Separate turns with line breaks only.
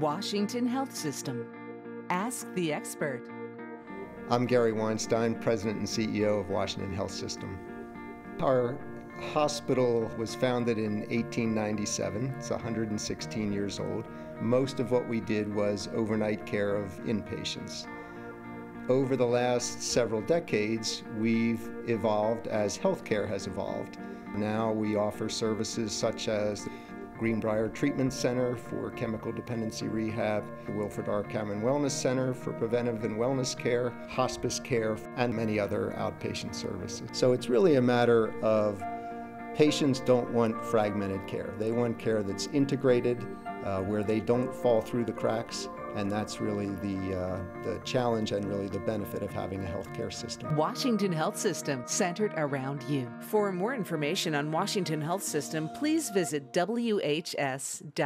Washington Health System. Ask the expert.
I'm Gary Weinstein, President and CEO of Washington Health System. Our hospital was founded in 1897. It's 116 years old. Most of what we did was overnight care of inpatients. Over the last several decades, we've evolved as healthcare has evolved. Now we offer services such as Greenbrier Treatment Center for chemical dependency rehab, Wilfrid R. Cameron Wellness Center for preventive and wellness care, hospice care, and many other outpatient services. So it's really a matter of patients don't want fragmented care. They want care that's integrated, uh, where they don't fall through the cracks, and that's really the, uh, the challenge and really the benefit of having a healthcare system.
Washington Health System, centered around you. For more information on Washington Health System, please visit WHS.org.